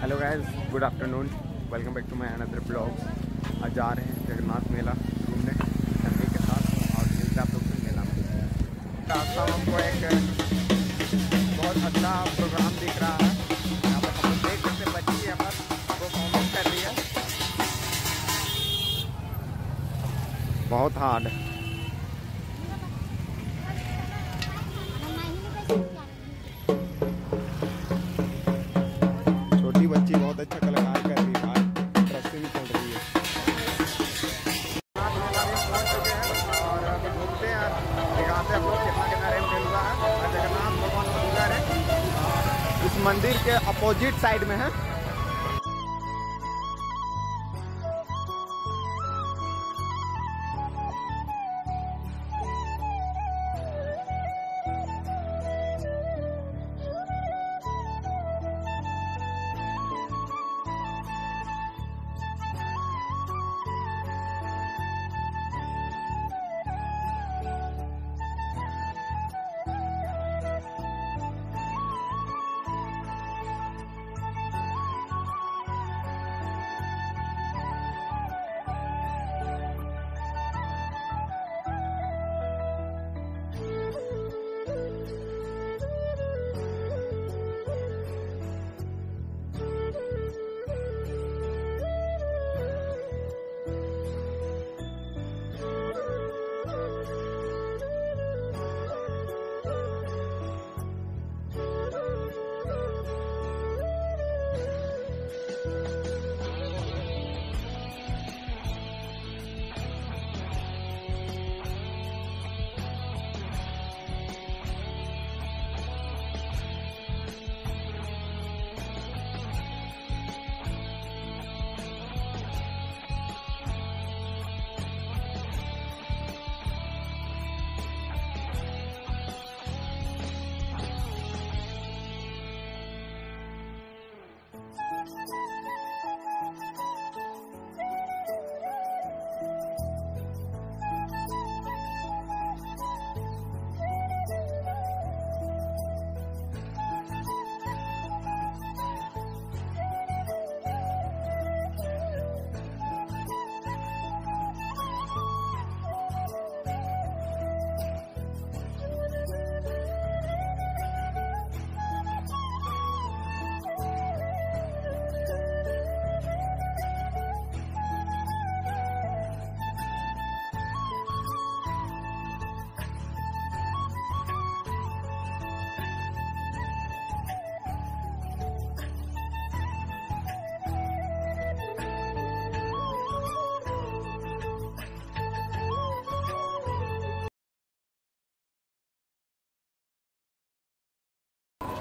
Hello guys good afternoon welcome back to my another blog आज जा रहे हैं जगन्नाथ मेला घूमने, फैमिली के साथ, और मिलते आप लोग फिर मेला में। रास्ता हमको एक, बहुत अच्छा प्रोग्राम दिख रहा है। यहाँ पर हम देख सकते बच्ची यहाँ पर परफॉर्मेंस कर रही है। बहुत हार्ड मंदिर के अपोजिट साइड में है।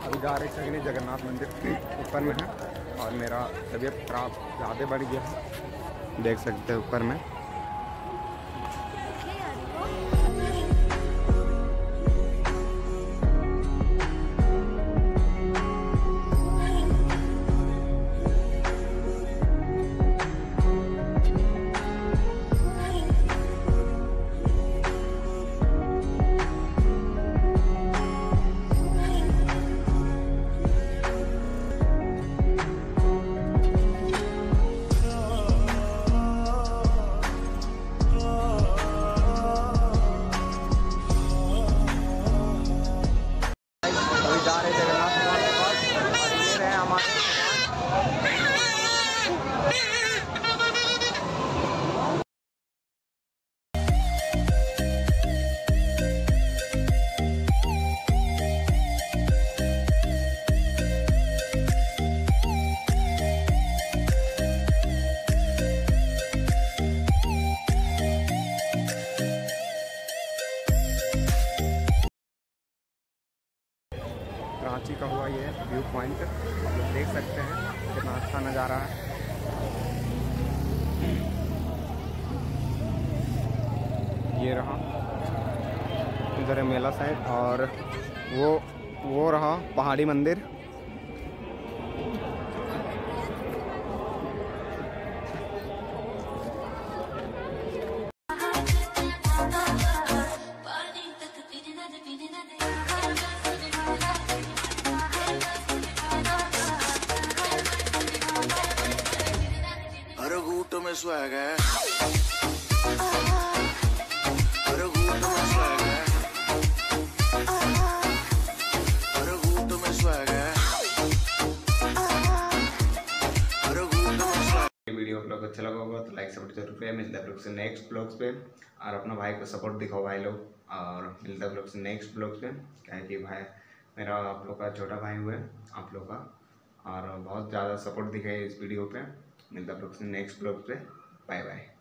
अभी जा रहे सगनी जगन्नाथ मंदिर ऊपर में है और मेरा तबीयत खराब, ज़्यादा बढ़ गया है। देख सकते हैं ऊपर में। का हुआ ये व्यू पॉइंट। आप लोग देख सकते हैं, कितना अच्छा नज़ारा है। ये रहा, इधर है मेला साइड, और वो वो रहा पहाड़ी मंदिर। स्वैग ये वीडियो आप अच्छा लगा होगा तो लाइक सपोर्ट ज़रूर करें। मिलता है से नेक्स्ट ब्लॉग्स पे। और अपना भाई को सपोर्ट दिखाओ भाई लोग। और मिलता है से नेक्स्ट ब्लॉग्स पे। क्या है कि भाई, मेरा आप लोग का छोटा भाई हुआ है, आप लोग का। और बहुत ज़्यादा सपोर्ट दिखाई इस वीडियो पे। मिलता है नेक्स्ट ब्लॉग पे। Bye bye